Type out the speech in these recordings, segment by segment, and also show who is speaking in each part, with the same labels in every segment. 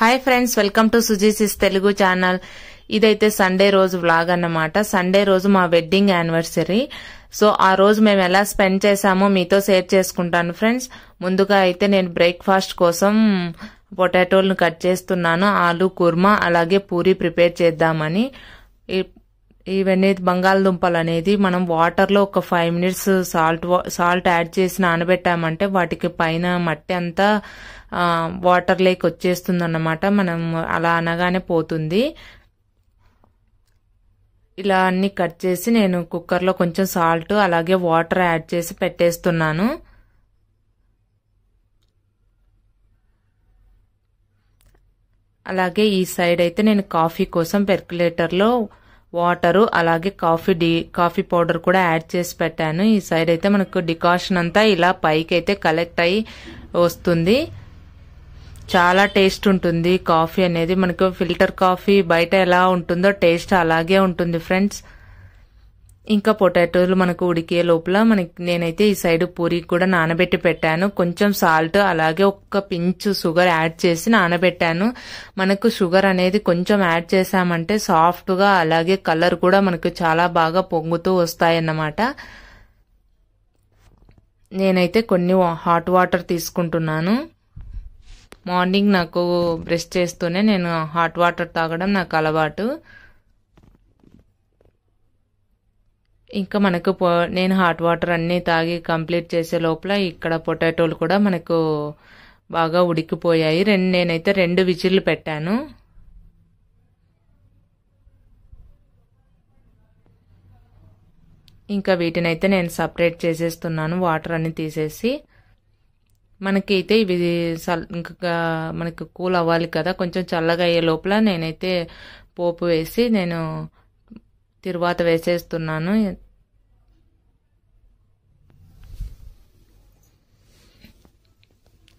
Speaker 1: Hi friends welcome to సుజీసిస్ Telugu channel ఇదైతే Sunday రోజు వ్లాగ్ అన్నమాట. సండే రోజు మా వెడ్డింగ్ యానివర్సరీ సో ఆ రోజు మేము ఎలా స్పెండ్ చేసామో మీతో షేర్ చేసుకుంటాను ఫ్రెండ్స్ ముందుగా అయితే నేను బ్రేక్ఫాస్ట్ కోసం పొటాటోలను కట్ చేస్తున్నాను ఆలు కుర్మా అలాగే పూరి ప్రిపేర్ చేద్దామని. ఇవన్నీ బంగాళదుంపలు అనేది మనం వాటర్లో ఒక five minutes salt salt add చేసి నానబెట్టామంటే వాటికి పైన మట్టి అంతా వాటర్ లేక్ వచ్చేస్తుంది అన్నమాట మనం అలా అనగానే పోతుంది. ఇలా అన్ని కట్ చేసి నేను కుక్కర్లో కొంచెం సాల్ట్ అలాగే వాటర్ యాడ్ చేసి పెట్టేస్తున్నాను. అలాగే ఈ సైడ్ అయితే నేను కాఫీ కోసం పెర్కులేటర్లో వాటరు అలాగే కాఫీ డి కాఫీ పౌడర్ కూడా యాడ్ చేసి పెట్టాను. ఈ సైడ్ అయితే మనకు డికాషన్ అంతా ఇలా పైకి అయితే కలెక్ట్ అయ్యి వస్తుంది. చాలా టేస్ట్ ఉంటుంది. కాఫీ అనేది మనకు ఫిల్టర్ కాఫీ బయట ఎలా ఉంటుందో టేస్ట్ అలాగే ఉంటుంది ఫ్రెండ్స్. ఇంకా పొటాటోలు మనకు ఉడికే లోపల మనకి నేనైతే ఈ సైడ్ పూరి కూడా నానబెట్టి పెట్టాను. కొంచెం సాల్ట్ అలాగే ఒక్క పించ్ షుగర్ యాడ్ చేసి నానబెట్టాను. మనకు షుగర్ అనేది కొంచెం యాడ్ చేసామంటే సాఫ్ట్గా అలాగే కలర్ కూడా మనకు చాలా బాగా పొంగుతూ వస్తాయన్నమాట. నేనైతే కొన్ని హాట్ వాటర్ తీసుకుంటున్నాను. మార్నింగ్ నాకు బ్రష్ చేస్తూనే నేను హాట్ వాటర్ తాగడం నాకు అలవాటు. ఇంకా మనకు నేను హాట్ వాటర్ అన్నీ తాగి కంప్లీట్ చేసే లోపల ఇక్కడ పొటాటోలు కూడా మనకు బాగా ఉడికిపోయాయి. రెండు నేనైతే రెండు విజిల్లు పెట్టాను. ఇంకా వీటినైతే నేను సపరేట్ చేసేస్తున్నాను. వాటర్ అన్ని తీసేసి మనకైతే ఇవి సల్ ఇంకా మనకు కూల్ అవ్వాలి కదా. కొంచెం చల్లగా అయ్యే లోపల నేనైతే పోపు వేసి నేను తిరువాత వేసేస్తున్నాను.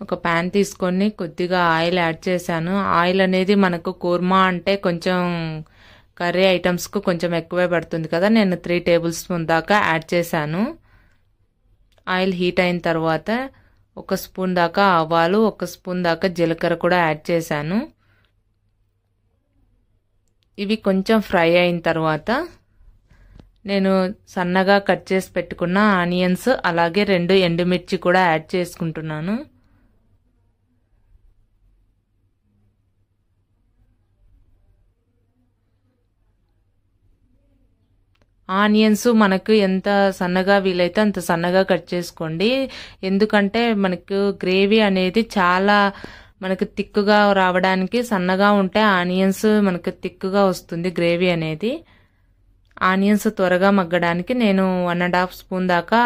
Speaker 1: ఒక ప్యాన్ తీసుకొని కొద్దిగా ఆయిల్ యాడ్ చేశాను. ఆయిల్ అనేది మనకు కూర్మా అంటే కొంచెం కర్రీ ఐటమ్స్కు కొంచెం ఎక్కువే పడుతుంది కదా. నేను త్రీ టేబుల్ స్పూన్ దాకా యాడ్ చేశాను. ఆయిల్ హీట్ అయిన తర్వాత ఒక స్పూన్ దాకా ఆవాలు ఒక స్పూన్ దాకా జీలకర్ర కూడా యాడ్ చేశాను. ఇవి కొంచెం ఫ్రై అయిన తర్వాత నేను సన్నగా కట్ చేసి పెట్టుకున్న ఆనియన్స్ అలాగే రెండు ఎండుమిర్చి కూడా యాడ్ చేసుకుంటున్నాను. ఆనియన్స్ మనకు ఎంత సన్నగా వీలైతే అంత సన్నగా కట్ చేసుకోండి. ఎందుకంటే మనకు గ్రేవీ అనేది చాలా మనకు తిక్కుగా రావడానికి సన్నగా ఉంటే ఆనియన్స్ మనకు తిక్కుగా వస్తుంది గ్రేవీ అనేది. ఆనియన్స్ త్వరగా మగ్గడానికి నేను వన్ అండ్ హాఫ్ స్పూన్ దాకా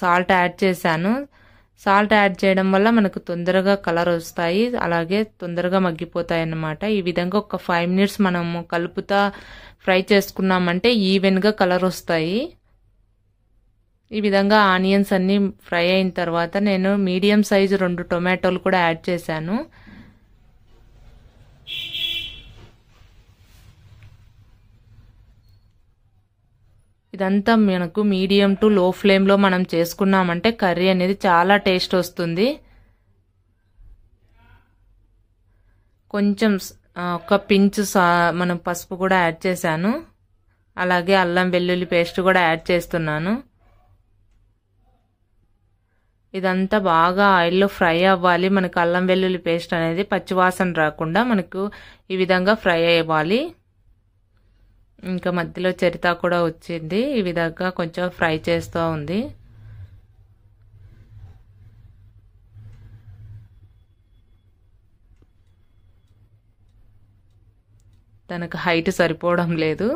Speaker 1: సాల్ట్ యాడ్ చేశాను. సాల్ట్ యాడ్ చేయడం వల్ల మనకు తొందరగా కలర్ వస్తాయి. అలాగే తొందరగా మగ్గిపోతాయి అన్నమాట ఈ విధంగా ఒక ఫైవ్ మినిట్స్ మనము కలుపుతా ఫ్రై చేసుకున్నామంటే ఈవెన్గా కలర్ వస్తాయి. ఈ విధంగా ఆనియన్స్ అన్నీ ఫ్రై అయిన తర్వాత నేను మీడియం సైజు రెండు టొమాటోలు కూడా యాడ్ చేశాను. ఇదంతా మనకు మీడియం టు లో ఫ్లేమ్లో మనం చేసుకున్నామంటే కర్రీ అనేది చాలా టేస్ట్ వస్తుంది. కొంచెం ఒక పించ్ సా మనం పసుపు కూడా యాడ్ చేశాను. అలాగే అల్లం వెల్లుల్లి పేస్ట్ కూడా యాడ్ చేస్తున్నాను. ఇదంతా బాగా ఆయిల్లో ఫ్రై అవ్వాలి. మనకు అల్లం వెల్లుల్లి పేస్ట్ అనేది పచ్చివాసన రాకుండా మనకు ఈ విధంగా ఫ్రై అవ్వాలి. ఇంకా మధ్యలో చరిత కూడా వచ్చింది. ఈ విధంగా కొంచెం ఫ్రై చేస్తూ ఉంది. తనకు హైట్ సరిపోవడం లేదు.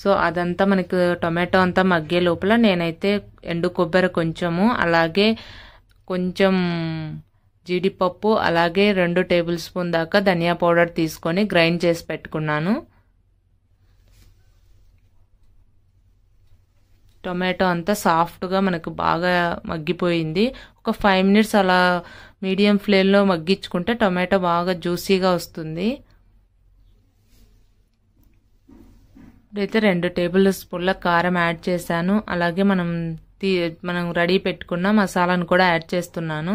Speaker 1: సో అదంతా మనకు టొమాటో అంతా మగ్గే లోపల నేనైతే ఎండు కొబ్బరి కొంచెము అలాగే కొంచెం జీడిపప్పు అలాగే రెండు టేబుల్ స్పూన్ దాకా ధనియా పౌడర్ తీసుకొని గ్రైండ్ చేసి పెట్టుకున్నాను. టొమాటో అంతా సాఫ్ట్గా మనకు బాగా మగ్గిపోయింది. ఒక ఫైవ్ మినిట్స్ అలా మీడియం ఫ్లేమ్లో మగ్గించుకుంటే టొమాటో బాగా జ్యూసీగా వస్తుంది. ఇప్పుడైతే రెండు టేబుల్ స్పూన్ల కారం యాడ్ చేశాను. అలాగే మనం తీ మనం రెడీ పెట్టుకున్న మసాలాను కూడా యాడ్ చేస్తున్నాను.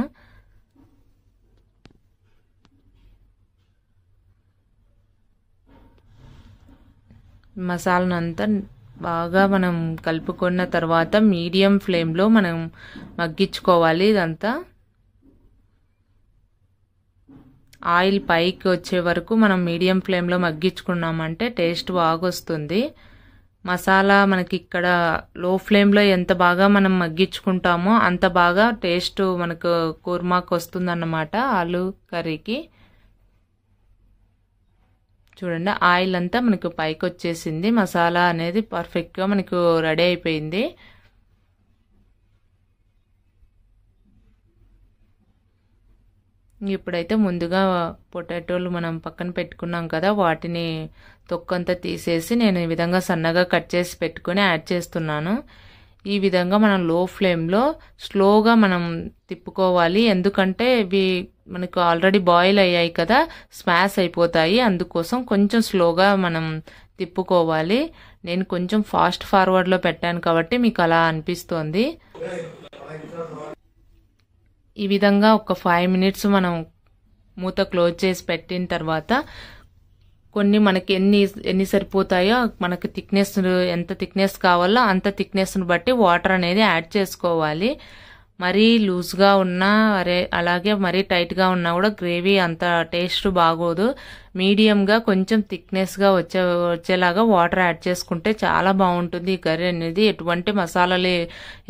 Speaker 1: మసాలాను అంతా బాగా మనం కలుపుకున్న తర్వాత మీడియం ఫ్లేమ్లో మనం మగ్గించుకోవాలి ఇదంతా. ఆయిల్ పైకి వచ్చే వరకు మనం మీడియం ఫ్లేమ్లో మగ్గించుకున్నామంటే టేస్ట్ బాగా వస్తుంది మసాలా మనకి ఇక్కడ లో ఫ్లేమ్లో ఎంత బాగా మనం మగ్గించుకుంటామో అంత బాగా టేస్ట్ మనకు కూర్మాకు వస్తుందన్నమాట ఆలు కర్రీకి. చూడండి ఆయిల్ అంతా మనకు పైకి వచ్చేసింది మసాలా అనేది పర్ఫెక్ట్గా మనకు రెడీ అయిపోయింది. ఇప్పుడైతే ముందుగా పొటాటోలు మనం పక్కన పెట్టుకున్నాం కదా వాటిని తొక్కంతా తీసేసి నేను ఈ విధంగా సన్నగా కట్ చేసి పెట్టుకొని యాడ్ చేస్తున్నాను. ఈ విధంగా మనం లో ఫ్లేమ్లో స్లోగా మనం తిప్పుకోవాలి. ఎందుకంటే ఇవి మనకు ఆల్రెడీ బాయిల్ అయ్యాయి కదా స్మాష్ అయిపోతాయి. అందుకోసం కొంచెం స్లోగా మనం తిప్పుకోవాలి. నేను కొంచెం ఫాస్ట్ ఫార్వర్డ్లో పెట్టాను కాబట్టి మీకు అలా అనిపిస్తోంది. ఈ విధంగా ఒక ఫైవ్ మినిట్స్ మనం మూత క్లోజ్ చేసి పెట్టిన తర్వాత కొన్ని మనకి ఎన్ని ఎన్ని సరిపోతాయో మనకి థిక్నెస్ ఎంత థిక్నెస్ కావాలో అంత థిక్నెస్ని బట్టి వాటర్ అనేది యాడ్ చేసుకోవాలి. మరీ లూజ్గా ఉన్నా అరే అలాగే మరీ టైట్గా ఉన్నా కూడా గ్రేవీ అంత టేస్ట్ బాగోదు. మీడియంగా కొంచెం థిక్నెస్గా వచ్చే వచ్చేలాగా వాటర్ యాడ్ చేసుకుంటే చాలా బాగుంటుంది ఈ కర్రీ అనేది. ఎటువంటి మసాలాలు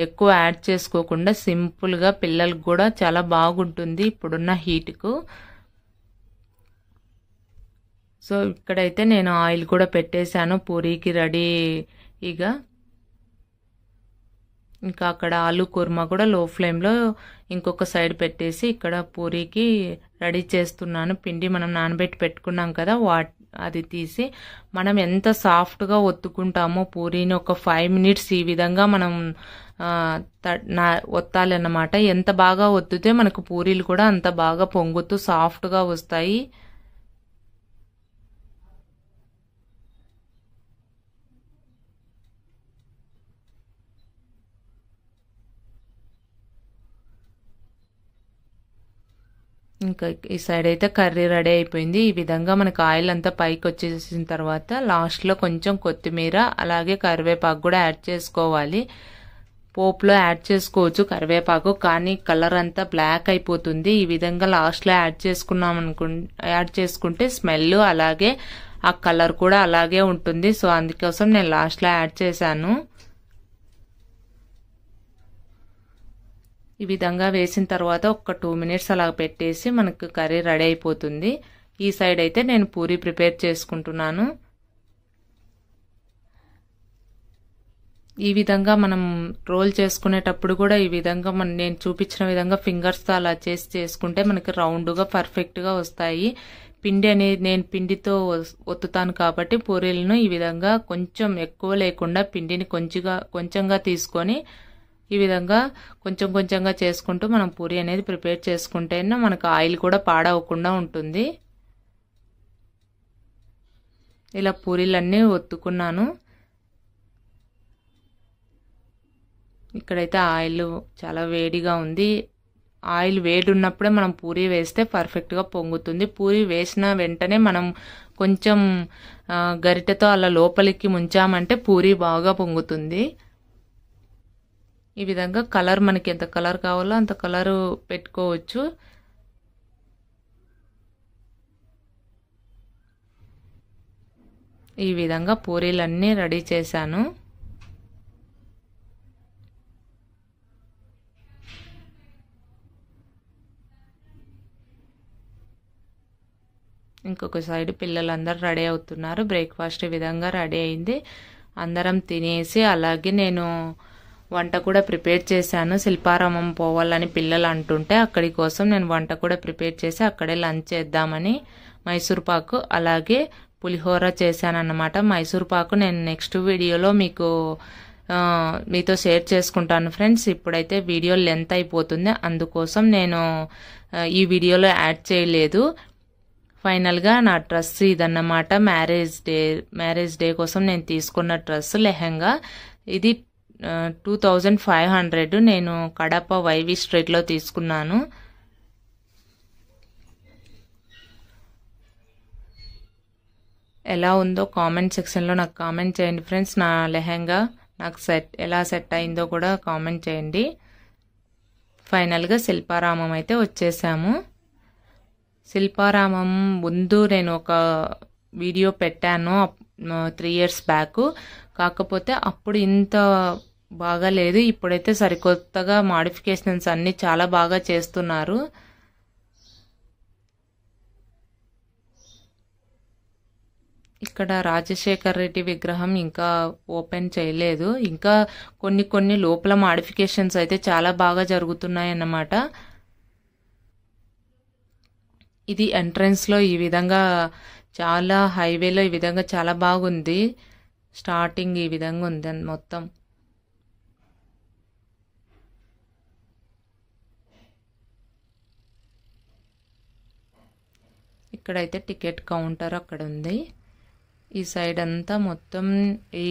Speaker 1: ఎక్కువ యాడ్ చేసుకోకుండా సింపుల్గా పిల్లలకు కూడా చాలా బాగుంటుంది ఇప్పుడున్న హీట్కు. సో ఇక్కడైతే నేను ఆయిల్ కూడా పెట్టేశాను. పూరీకి రెడీ ఇక ఇంకా అక్కడ ఆలు కుర్మా కూడా లో ఫ్లేమ్లో ఇంకొక సైడ్ పెట్టేసి ఇక్కడ పూరీకి రెడీ చేస్తున్నాను. పిండి మనం నానబెట్టి పెట్టుకున్నాం కదా వా అది తీసి మనం ఎంత సాఫ్ట్గా ఒత్తుకుంటామో పూరీని ఒక ఫైవ్ మినిట్స్ ఈ విధంగా మనం ఒత్తాలి అన్నమాట ఎంత బాగా ఒత్తితే మనకు పూరీలు కూడా అంత బాగా పొంగుతూ సాఫ్ట్గా వస్తాయి. ఇంకా ఈ సైడ్ అయితే కర్రీ రెడీ అయిపోయింది. ఈ విధంగా మనకు ఆయిల్ అంతా పైకి వచ్చేసిన తర్వాత లాస్ట్లో కొంచెం కొత్తిమీర అలాగే కరివేపాకు కూడా యాడ్ చేసుకోవాలి. పోపులో యాడ్ చేసుకోవచ్చు కరివేపాకు కానీ కలర్ అంతా బ్లాక్ అయిపోతుంది. ఈ విధంగా లాస్ట్లో యాడ్ చేసుకున్నాం అనుకు యాడ్ చేసుకుంటే స్మెల్ అలాగే ఆ కలర్ కూడా అలాగే ఉంటుంది. సో అందుకోసం నేను లాస్ట్లో యాడ్ చేశాను. ఈ విధంగా వేసిన తర్వాత ఒక టూ మినిట్స్ అలా పెట్టేసి మనకు కర్రీ రెడీ అయిపోతుంది. ఈ సైడ్ అయితే నేను పూరి ప్రిపేర్ చేసుకుంటున్నాను. ఈ విధంగా మనం రోల్ చేసుకునేటప్పుడు కూడా ఈ విధంగా మన నేను చూపించిన విధంగా ఫింగర్స్తో అలా చేసి చేసుకుంటే మనకి రౌండ్గా పర్ఫెక్ట్గా వస్తాయి. పిండి అనేది నేను పిండితో ఒత్తుతాను కాబట్టి పూరీలను ఈ విధంగా కొంచెం ఎక్కువ లేకుండా పిండిని కొంచెంగా కొంచెంగా తీసుకొని ఈ విధంగా కొంచెం కొంచెంగా చేసుకుంటూ మనం పూరి అనేది ప్రిపేర్ చేసుకుంటేనే మనకు ఆయిల్ కూడా పాడవకుండా ఉంటుంది. ఇలా పూరీలన్నీ ఒత్తుకున్నాను. ఇక్కడైతే ఆయిల్ చాలా వేడిగా ఉంది. ఆయిల్ వేడి ఉన్నప్పుడే మనం పూరి వేస్తే పర్ఫెక్ట్గా పొంగుతుంది. పూరి వేసిన వెంటనే మనం కొంచెం గరిటెతో అలా లోపలికి ముంచామంటే పూరి బాగా పొంగుతుంది. ఈ విధంగా కలర్ మనకి ఎంత కలర్ కావాలో అంత కలర్ పెట్టుకోవచ్చు. ఈ విధంగా పూరీలన్నీ రెడీ చేశాను. ఇంకొక సైడ్ పిల్లలందరూ రెడీ అవుతున్నారు. బ్రేక్ఫాస్ట్ ఈ విధంగా రెడీ అయింది. అందరం తినేసి అలాగే నేను వంట కూడా ప్రిపేర్ చేశాను. శిల్పారామం పోవాలని పిల్లలు అంటుంటే అక్కడి కోసం నేను వంట కూడా ప్రిపేర్ చేసి అక్కడే లంచ్ చేద్దామని మైసూర్ పాకు అలాగే పులిహోర చేశానన్నమాట. మైసూర్ పాకు నేను నెక్స్ట్ వీడియోలో మీకు మీతో షేర్ చేసుకుంటాను ఫ్రెండ్స్. ఇప్పుడైతే వీడియో లెంత్ అయిపోతుంది. అందుకోసం నేను ఈ వీడియోలో యాడ్ చేయలేదు. ఫైనల్గా నా డ్రెస్ ఇదన్నమాట. మ్యారేజ్ డే మ్యారేజ్ డే కోసం నేను తీసుకున్న డ్రెస్ లెహంగా. ఇది టూ థౌజండ్ ఫైవ్ హండ్రెడ్ నేను కడప వైవి స్ట్రీట్లో తీసుకున్నాను. ఎలా ఉందో కామెంట్ సెక్షన్లో నాకు కామెంట్ చేయండి ఫ్రెండ్స్. నా లెహెంగా నాకు సెట్ ఎలా సెట్ అయిందో కూడా కామెంట్ చేయండి. ఫైనల్గా శిల్పారామం అయితే వచ్చేసాము. శిల్పారామం ముందు నేను ఒక వీడియో పెట్టాను త్రీ ఇయర్స్ బ్యాక్ కాకపోతే అప్పుడు ఇంత బాగా లేదు ఇప్పుడైతే సరికొత్తగా మాడిఫికేషన్స్ అన్నీ చాలా బాగా చేస్తున్నారు. ఇక్కడ రాజశేఖర్ రెడ్డి విగ్రహం ఇంకా ఓపెన్ చేయలేదు. ఇంకా కొన్ని కొన్ని లోపల మాడిఫికేషన్స్ అయితే చాలా బాగా జరుగుతున్నాయి అన్నమాట ఇది ఎంట్రన్స్లో ఈ విధంగా చాలా హైవేలో ఈ విధంగా చాలా బాగుంది. స్టార్టింగ్ ఈ విధంగా ఉంది మొత్తం. ఇక్కడైతే టికెట్ కౌంటర్ అక్కడ ఉంది ఈ సైడ్ అంతా మొత్తం ఈ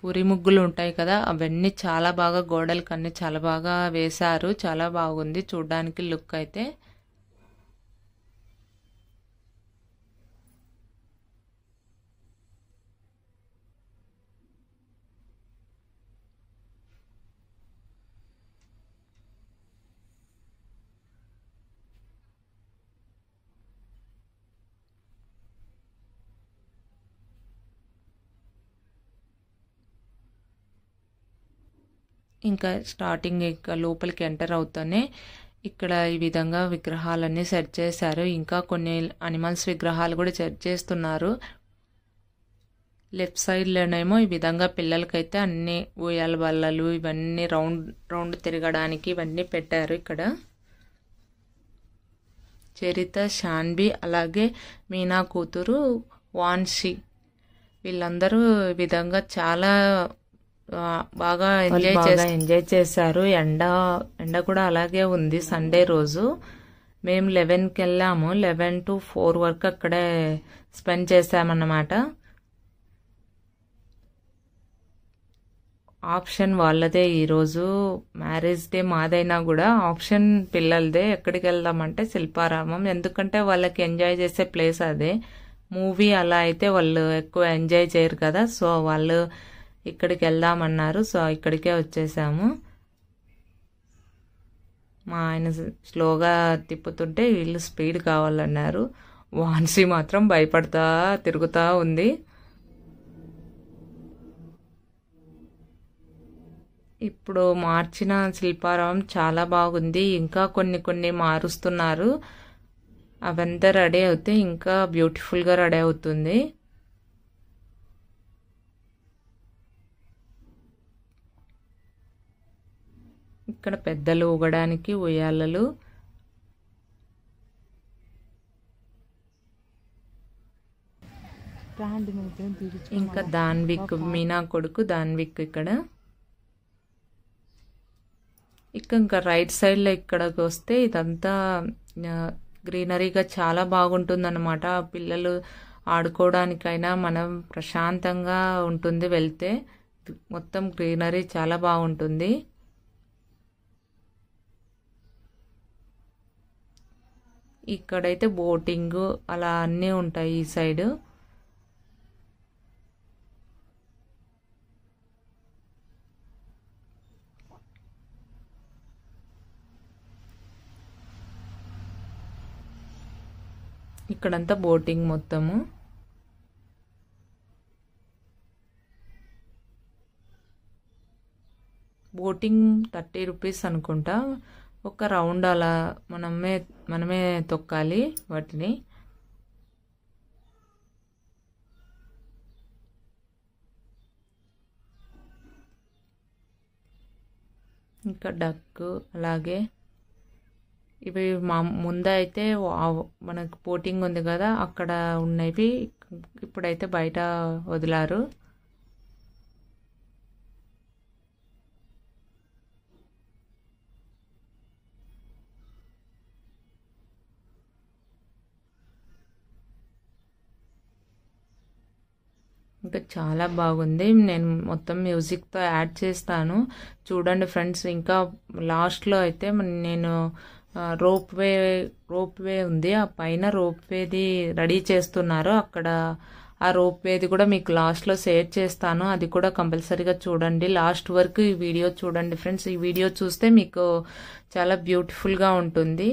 Speaker 1: పూరి ముగ్గులు ఉంటాయి కదా అవన్నీ చాలా బాగా గోడలకి అన్ని చాలా బాగా వేశారు. చాలా బాగుంది చూడడానికి లుక్ అయితే. ఇంకా స్టార్టింగ్ ఇంకా లోపలికి ఎంటర్ అవుతానే ఇక్కడ ఈ విధంగా విగ్రహాలన్నీ సెట్ చేశారు. ఇంకా కొన్ని అనిమల్స్ విగ్రహాలు కూడా సెట్ చేస్తున్నారు. లెఫ్ట్ సైడ్లోనేమో ఈ విధంగా పిల్లలకైతే అన్ని ఉయ్యాల బల్లలు ఇవన్నీ రౌండ్ రౌండ్ తిరగడానికి ఇవన్నీ పెట్టారు ఇక్కడ. చరిత షాన్బి అలాగే మీనా కూతురు వాన్షి. వీళ్ళందరూ ఈ విధంగా చాలా బాగా ఎంజాయ్ బాగా ఎంజాయ్ చేశారు. ఎండ ఎండ కూడా అలాగే ఉంది సండే రోజు. మేము లెవెన్కి వెళ్ళాము. లెవెన్ టు ఫోర్ వరకు అక్కడే స్పెండ్ చేసామన్నమాట ఆప్షన్ వాళ్ళదే ఈరోజు మ్యారేజ్ డే మాదైనా కూడా ఆప్షన్ పిల్లలదే. ఎక్కడికి వెళ్దామంటే శిల్పారామం. ఎందుకంటే వాళ్ళకి ఎంజాయ్ చేసే ప్లేస్ అదే. మూవీ అలా అయితే వాళ్ళు ఎక్కువ ఎంజాయ్ చేయరు కదా. సో వాళ్ళు ఇక్కడికి వెళ్దామన్నారు. సో ఇక్కడికే వచ్చేసాము. మా ఆయన స్లోగా తిప్పుతుంటే వీళ్ళు స్పీడ్ కావాలన్నారు. వాన్సీ మాత్రం భయపడతా తిరుగుతూ ఉంది. ఇప్పుడు మార్చిన శిల్పారావం చాలా బాగుంది. ఇంకా కొన్ని కొన్ని మారుస్తున్నారు. అవంతా రెడీ అవుతే ఇంకా బ్యూటిఫుల్గా రెడీ అవుతుంది. ఇక్కడ పెద్దలు ఊగడానికి ఉయ్యాలలు. ఇంకా దాన్విక్ మీనా కొడుకు దాన్విక్ ఇక్కడ. ఇక ఇంకా రైట్ సైడ్లో ఇక్కడికి వస్తే ఇదంతా గ్రీనరీగా చాలా బాగుంటుందన్నమాట. పిల్లలు ఆడుకోవడానికైనా మనం ప్రశాంతంగా ఉంటుంది వెళ్తే. మొత్తం గ్రీనరీ చాలా బాగుంటుంది. ఇక్కడైతే బోటింగ్ అలా అన్నీ ఉంటాయి ఈ సైడ్. ఇక్కడంతా బోటింగ్ మొత్తము. బోటింగ్ థర్టీ రూపీస్ అనుకుంటా. ఒక రౌండ్ అలా మనమే మనమే తొక్కాలి వాటిని. ఇంకా డక్ అలాగే ఇవి మా ముందైతే మనకు పోటింగ్ ఉంది కదా అక్కడ ఉన్నవి ఇప్పుడైతే బయట వదిలారు. ఇంకా చాలా బాగుంది. నేను మొత్తం మ్యూజిక్తో యాడ్ చేస్తాను. చూడండి ఫ్రెండ్స్ ఇంకా లాస్ట్లో అయితే నేను రోప్ వే రోప్ వే ఉంది. ఆ పైన రోప్ వేది రెడీ చేస్తున్నారు. అక్కడ ఆ రోప్ వేది కూడా మీకు లాస్ట్లో షేర్ చేస్తాను. అది కూడా కంపల్సరీగా చూడండి. లాస్ట్ వరకు ఈ వీడియో చూడండి ఫ్రెండ్స్. ఈ వీడియో చూస్తే మీకు చాలా బ్యూటిఫుల్గా ఉంటుంది.